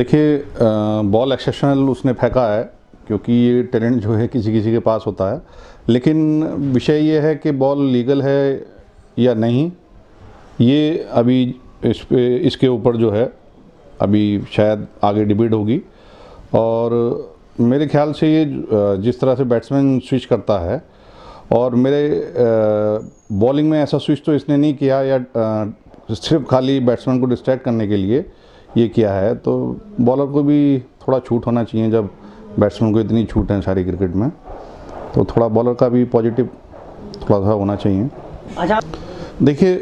देखिए ball exceptional उसने फेंका है, क्योंकि ये टैलेंट जो है किसी किसी के पास होता है। लेकिन विषय ये है कि बॉल लीगल है या नहीं, ये अभी इस पे, इसके ऊपर जो है, अभी शायद आगे डिबेट होगी। और मेरे ख्याल से ये जिस तरह से बैट्समैन स्विच करता है, और मेरे बॉलिंग में ऐसा स्विच तो इसने नहीं किया या सिर्फ़ खाली बैट्समैन को डिस्ट्रैक्ट करने के लिए ये किया है तो बॉलर को भी थोड़ा छूट होना चाहिए जब बैट्समैन को इतनी छूट है सारी क्रिकेट में। तो थोड़ा बॉलर का भी पॉजिटिव थोड़ा सा होना चाहिए। अच्छा। देखिए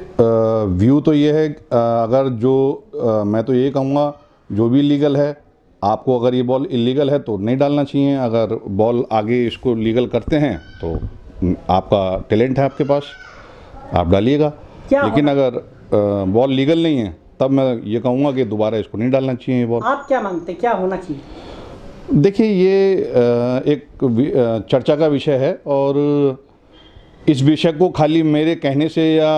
व्यू तो ये है अगर जो अ, मैं तो ये कहूँगा जो भी लीगल है आपको अगर ये बॉल इलीगल है तो नहीं डालना चाहिए। अगर बॉल आगे इसको लीगल करते हैं तो आपका टैलेंट है आपके पास आप डालिएगा। लेकिन अगर बॉल लीगल नहीं है तब मैं ये कहूँगा कि दोबारा इसको नहीं डालना चाहिए वो बॉल आप क्या मानते क्या होना चाहिए? देखिए ये एक चर्चा का विषय है और इस विषय को खाली मेरे कहने से या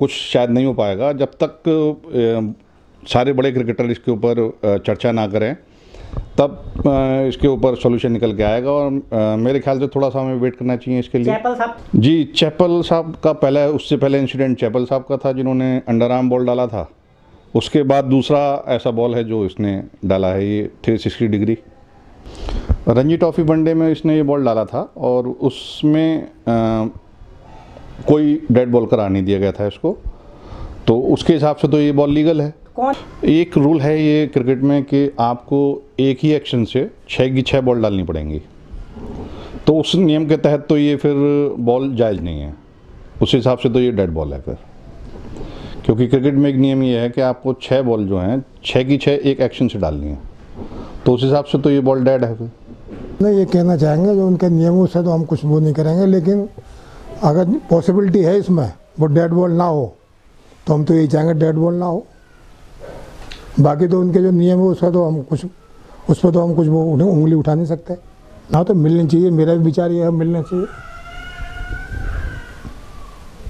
कुछ शायद नहीं हो पाएगा जब तक सारे बड़े क्रिकेटर इसके ऊपर चर्चा ना करें। तब इसके ऊपर सॉल्यूशन निकल के आएगा और मेरे ख्याल से थोड़ा सा हमें वेट करना चाहिए इसके लिए। चैपल साहब? जी चैपल साहब का पहले उससे पहले इंसिडेंट चैपल साहब का था जिन्होंने अंडर आर्म बॉल डाला था। उसके बाद दूसरा ऐसा बॉल है जो इसने डाला है ये three sixty degree Ranji trophy one day में इसने ये बॉल डाला था और उसमें कोई डेड बॉल करा नहीं दिया गया था इसको। तो उसके हिसाब से तो ये बॉल लीगल है। कौन? एक रूल है ये क्रिकेट में कि आपको एक ही एक्शन से छः की छः बॉल डालनी पड़ेंगी। तो उस नियम के तहत तो ये फिर बॉल जायज़ नहीं है। उस हिसाब से तो ये डेड बॉल है फिर। क्योंकि क्रिकेट में एक नियम ये है कि आपको छः बॉल जो हैं छः की छः एक एक्शन से डालनी है। तो उस हिसाब से तो ये बॉल डेड है फिर। नहीं ये कहना चाहेंगे जो उनके नियमों से तो हम कुछ वो नहीं करेंगे लेकिन अगर पॉसिबिलिटी है इसमें वो डेड बॉल ना हो तो हम तो यही चाहेंगे डेड बॉल ना हो। बाकी तो उनके जो नियम है उसका तो हम कुछ उस पर तो हम कुछ वो उन्हें उंगली उठा नहीं सकते। ना तो मिलनी चाहिए मेरा भी विचार ये है मिलना चाहिए।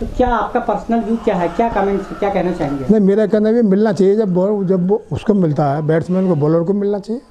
तो क्या आपका पर्सनल व्यू क्या है? क्या कमेंट्स क्या कहना चाहेंगे? नहीं मेरा कहना भी मिलना चाहिए जब बॉल जब उसको मिलता है बैट्समैन को बॉलर को मिलना चाहिए।